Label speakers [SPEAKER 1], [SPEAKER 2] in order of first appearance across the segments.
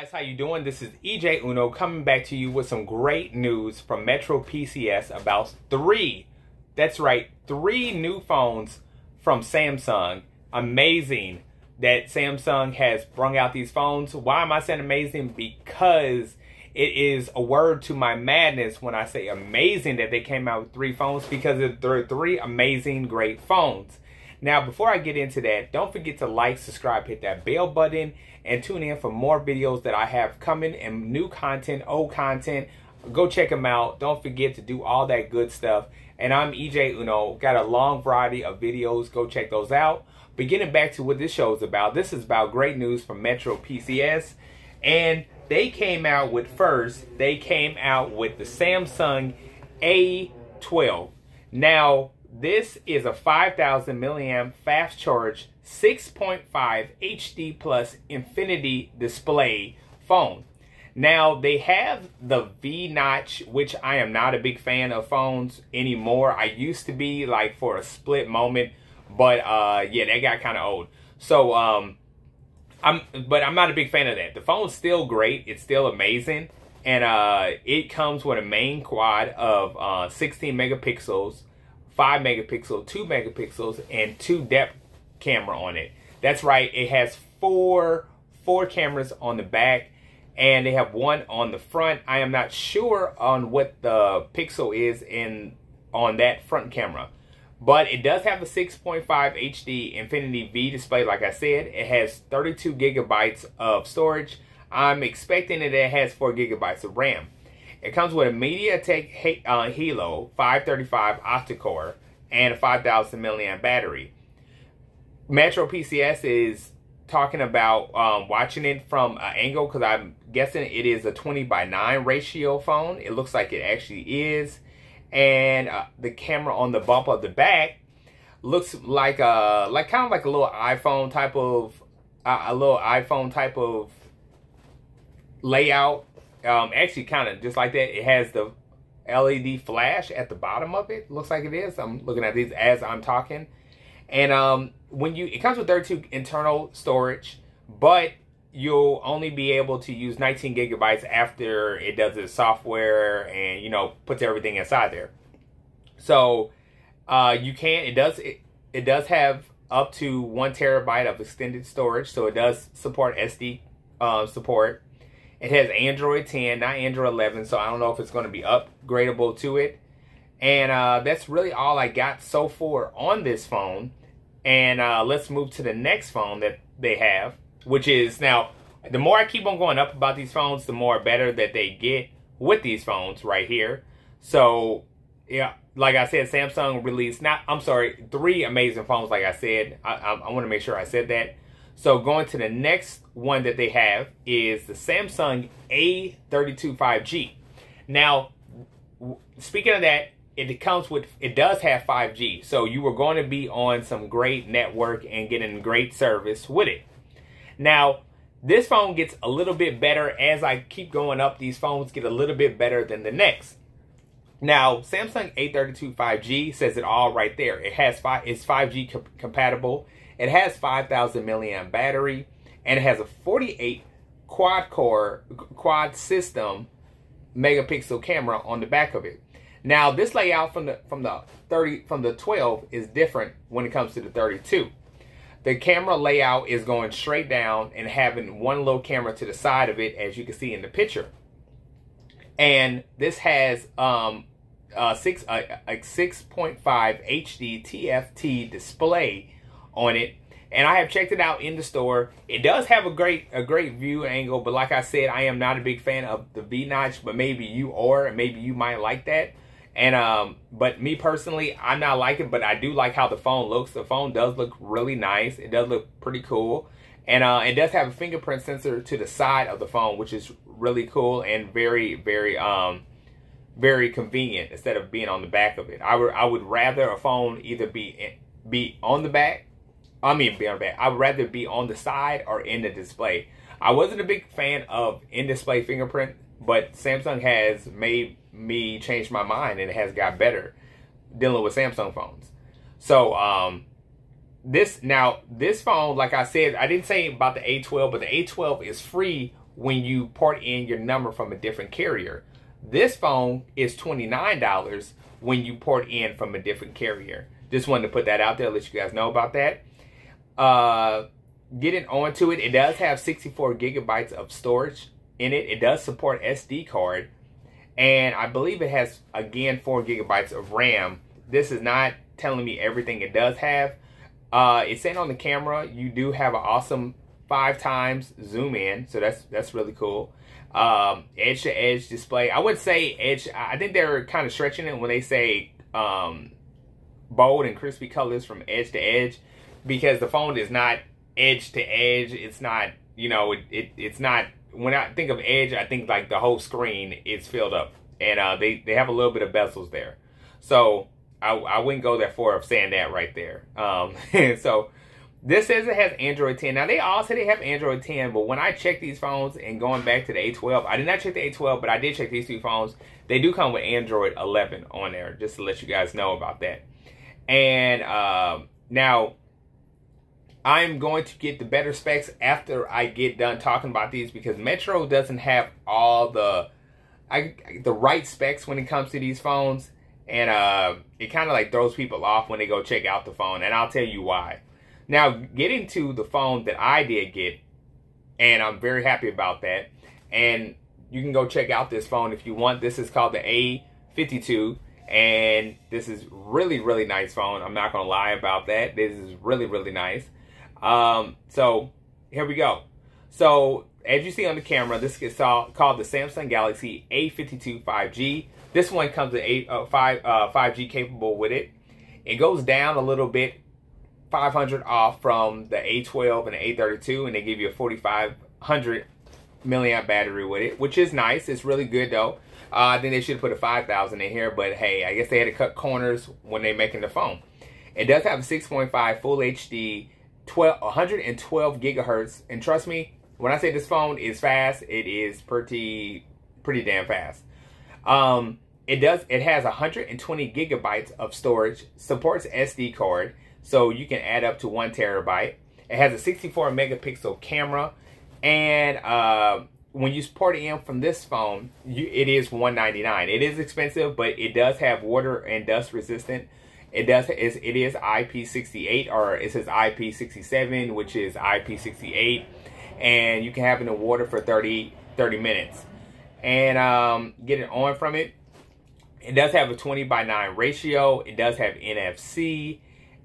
[SPEAKER 1] guys, how you doing? This is EJ Uno coming back to you with some great news from Metro PCS about three, that's right, three new phones from Samsung. Amazing that Samsung has brung out these phones. Why am I saying amazing? Because it is a word to my madness when I say amazing that they came out with three phones because they're three amazing, great phones. Now, before I get into that, don't forget to like, subscribe, hit that bell button, and tune in for more videos that I have coming and new content, old content. Go check them out. Don't forget to do all that good stuff. And I'm EJ Uno. Got a long variety of videos. Go check those out. But getting back to what this show is about, this is about great news from Metro PCS. And they came out with first, they came out with the Samsung A12. Now, this is a 5000 milliamp fast charge 6.5 HD plus infinity display phone. Now they have the V notch, which I am not a big fan of phones anymore. I used to be like for a split moment, but uh yeah, that got kind of old. So um I'm but I'm not a big fan of that. The phone's still great. It's still amazing. And uh it comes with a main quad of uh 16 megapixels 5 megapixel, 2 megapixels, and 2 depth camera on it. That's right, it has four four cameras on the back and they have one on the front. I am not sure on what the pixel is in on that front camera. But it does have a 6.5 HD Infinity V display, like I said. It has 32 gigabytes of storage. I'm expecting that it has 4 gigabytes of RAM. It comes with a MediaTek uh, Helio 535 octa-core and a 5000 milliamp battery. Metro PCS is talking about um, watching it from an angle because I'm guessing it is a 20 by 9 ratio phone. It looks like it actually is. And uh, the camera on the bump of the back looks like a like kind of like a little iPhone type of uh, a little iPhone type of layout um, actually kind of just like that. It has the LED flash at the bottom of it. Looks like it is. I'm looking at these as I'm talking. And um, when you, it comes with 32 internal storage, but you'll only be able to use 19 gigabytes after it does its software and you know puts everything inside there. So uh, you can. It does. It, it does have up to one terabyte of extended storage, so it does support SD uh, support. It has Android 10, not Android 11, so I don't know if it's going to be upgradable to it. And uh, that's really all I got so far on this phone. And uh, let's move to the next phone that they have, which is now, the more I keep on going up about these phones, the more better that they get with these phones right here. So, yeah, like I said, Samsung released, not, I'm sorry, three amazing phones, like I said. I, I, I want to make sure I said that. So going to the next one that they have is the Samsung A32 5G. Now, speaking of that, it comes with it does have 5G. So you are going to be on some great network and getting great service with it. Now, this phone gets a little bit better as I keep going up. These phones get a little bit better than the next. Now, Samsung A32 5G says it all right there. It has five, it's 5G co compatible. It has 5,000 milliamp battery and it has a 48 quad core quad system megapixel camera on the back of it. Now this layout from the from the 30 from the 12 is different when it comes to the 32. The camera layout is going straight down and having one little camera to the side of it as you can see in the picture. And this has um a six a, a 6.5 HD TFT display on it and I have checked it out in the store. It does have a great a great view angle, but like I said, I am not a big fan of the V notch. But maybe you are, and maybe you might like that. And um, but me personally, I'm not liking, but I do like how the phone looks. The phone does look really nice. It does look pretty cool, and uh, it does have a fingerprint sensor to the side of the phone, which is really cool and very very um very convenient instead of being on the back of it. I would I would rather a phone either be be on the back I mean, be on the back. I'd rather be on the side or in the display. I wasn't a big fan of in-display fingerprint, but Samsung has made me change my mind and it has got better dealing with Samsung phones. So, um, this now this phone, like I said, I didn't say about the A12, but the A12 is free when you port in your number from a different carrier. This phone is $29 when you port in from a different carrier. Just wanted to put that out there, let you guys know about that. Uh, getting onto it, it does have 64 gigabytes of storage in it. It does support SD card, and I believe it has again four gigabytes of RAM. This is not telling me everything it does have. Uh, it's saying on the camera you do have an awesome five times zoom in, so that's that's really cool. Um, edge to edge display. I would say edge. I think they're kind of stretching it when they say um, bold and crispy colors from edge to edge, because the phone is not edge to edge. It's not you know it, it it's not. When I think of edge, I think like the whole screen is filled up, and uh, they they have a little bit of bezels there. So I, I wouldn't go that far of saying that right there. Um, so this says it has Android 10. Now they all say they have Android 10, but when I check these phones and going back to the A12, I did not check the A12, but I did check these two phones. They do come with Android 11 on there, just to let you guys know about that. And uh, now I'm going to get the better specs after I get done talking about these because Metro doesn't have all the I, the right specs when it comes to these phones and uh, it kind of like throws people off when they go check out the phone, and I'll tell you why. Now, getting to the phone that I did get, and I'm very happy about that. And you can go check out this phone if you want. This is called the A52, and this is really, really nice phone. I'm not gonna lie about that. This is really, really nice. Um, so here we go. So as you see on the camera, this is called the Samsung Galaxy A52 5G. This one comes with eight, uh, five, uh, 5G capable with it. It goes down a little bit, 500 off from the A12 and the A32, and they give you a 4500 milliamp battery with it, which is nice. It's really good though. Uh, I think they should have put a 5000 in here, but hey, I guess they had to cut corners when they're making the phone. It does have a 6.5 full HD, 12, 112 gigahertz, and trust me, when I say this phone is fast, it is pretty, pretty damn fast. Um, it does. It has 120 gigabytes of storage. Supports SD card, so you can add up to one terabyte. It has a 64 megapixel camera, and uh, when you port it in from this phone, you, it is 199. It is expensive, but it does have water and dust resistant. It does. It is IP68 or it says IP67, which is IP68, and you can have it in the water for 30 30 minutes and um, get it on from it. It does have a 20 by 9 ratio. It does have NFC.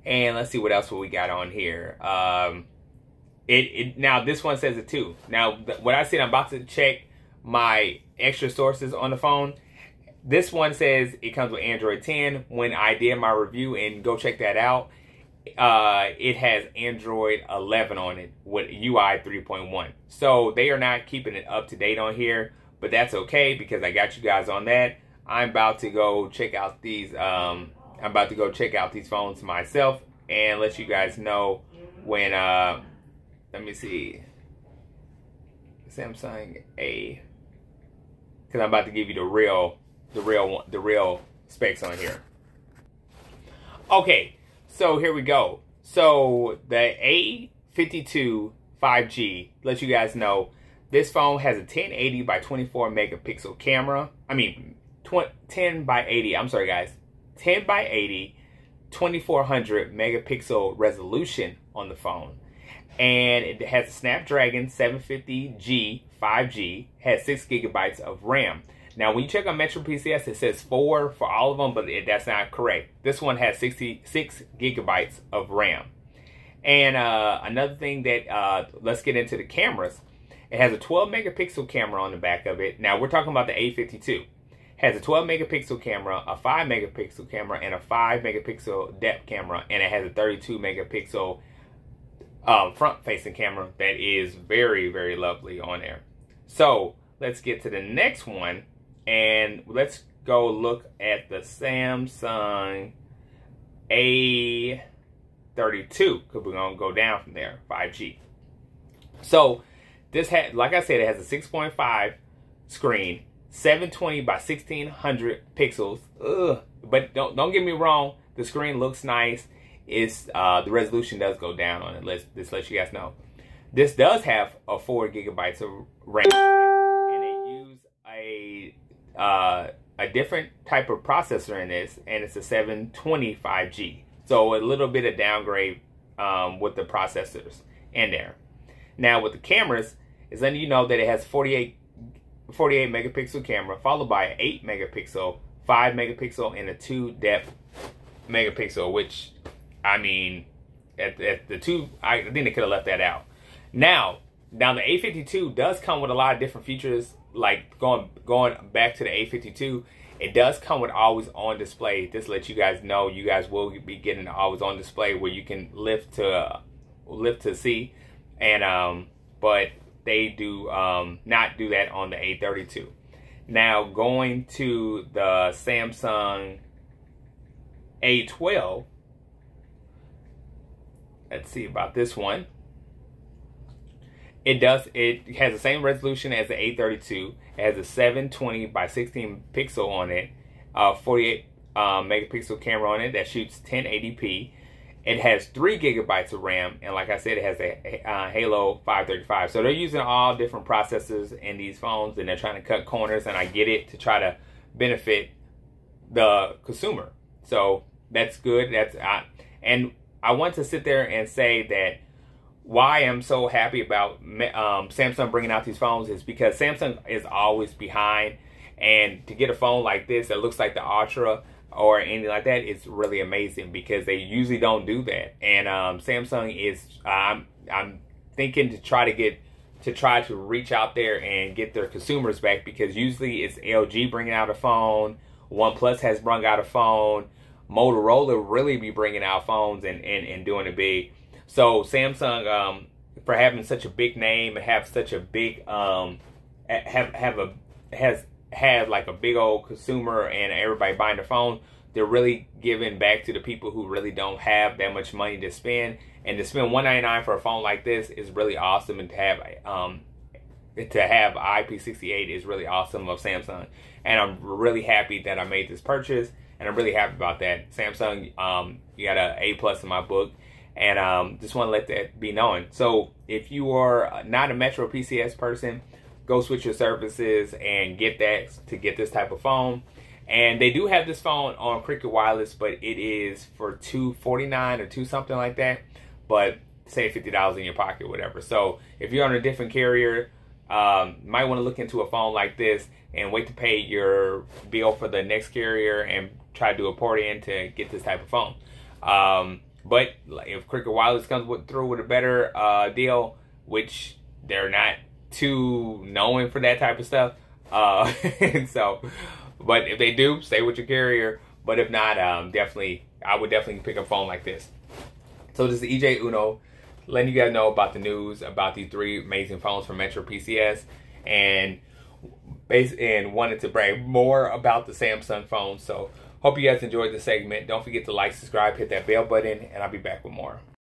[SPEAKER 1] And let's see what else we got on here. Um, it, it Now, this one says it too. Now, what I said, I'm about to check my extra sources on the phone. This one says it comes with Android 10. When I did my review and go check that out, uh, it has Android 11 on it with UI 3.1. So they are not keeping it up to date on here but that's okay because I got you guys on that. I'm about to go check out these. Um, I'm about to go check out these phones myself and let you guys know when. Uh, let me see. Samsung A. Because I'm about to give you the real, the real, the real specs on here. Okay, so here we go. So the A52 5G let you guys know this phone has a 1080 by 24 megapixel camera. I mean, 10 by 80. I'm sorry, guys. 10 by 80, 2400 megapixel resolution on the phone. And it has a Snapdragon 750G 5G, has 6 gigabytes of RAM. Now, when you check on Metro PCS, it says 4 for all of them, but that's not correct. This one has 66 gigabytes of RAM. And uh, another thing that, uh, let's get into the cameras. It has a 12 megapixel camera on the back of it. Now we're talking about the A52. Has a 12 megapixel camera, a 5 megapixel camera, and a 5 megapixel depth camera, and it has a 32 megapixel um, front facing camera that is very, very lovely on there. So let's get to the next one and let's go look at the Samsung A32 because we're going to go down from there, 5G. So this had, like I said, it has a 6.5 screen, 720 by 1600 pixels. Ugh. But don't don't get me wrong, the screen looks nice. It's uh, the resolution does go down on it. Let's just let you guys know. This does have a four gigabytes of RAM, uh, a different type of processor in this, and it's a 720 5G. So a little bit of downgrade um, with the processors in there. Now with the cameras, is letting you know that it has 48 48 megapixel camera, followed by an 8 megapixel, 5 megapixel, and a 2 depth megapixel, which, I mean, at, at the two, I think they could have left that out. Now, now the A52 does come with a lot of different features, like going going back to the A52, it does come with always on display. This lets you guys know you guys will be getting always on display where you can lift to uh, lift to see, and um, but they do um, not do that on the A32. Now going to the Samsung A12. Let's see about this one. It does. It has the same resolution as the A32. It has a 720 by 16 pixel on it, uh, 48 um, megapixel camera on it that shoots 1080p. It has three gigabytes of RAM, and like I said, it has a uh, Helio 535. So they're using all different processors in these phones, and they're trying to cut corners. And I get it to try to benefit the consumer. So that's good. That's I, and I want to sit there and say that why I'm so happy about um, Samsung bringing out these phones is because Samsung is always behind, and to get a phone like this that looks like the Ultra or anything like that is really amazing because they usually don't do that. And um, Samsung is I'm I'm thinking to try to get to try to reach out there and get their consumers back because usually it's LG bringing out a phone, OnePlus has brought out a phone, Motorola really be bringing out phones and, and, and doing a big. So Samsung, um, for having such a big name and have such a big, um, have have a has had like a big old consumer and everybody buying the phone, they're really giving back to the people who really don't have that much money to spend. And to spend one ninety nine for a phone like this is really awesome, and to have um, to have IP68 is really awesome of Samsung. And I'm really happy that I made this purchase, and I'm really happy about that. Samsung, um, you got an A plus in my book and um, just want to let that be known. So if you are not a Metro PCS person, go switch your services and get that to get this type of phone. And they do have this phone on Cricket Wireless, but it is for two forty nine or two something like that. But say fifty dollars in your pocket, whatever. So if you're on a different carrier, um, might want to look into a phone like this and wait to pay your bill for the next carrier and try to do a port in to get this type of phone. Um, but if Cricket Wireless comes with, through with a better uh, deal, which they're not too known for that type of stuff, uh, and so, but if they do, stay with your carrier. But if not, um, definitely, I would definitely pick a phone like this. So this is EJ Uno, letting you guys know about the news about these three amazing phones from Metro PCS, and and wanted to brag more about the Samsung phone. So Hope you guys enjoyed the segment. Don't forget to like, subscribe, hit that bell button, and I'll be back with more.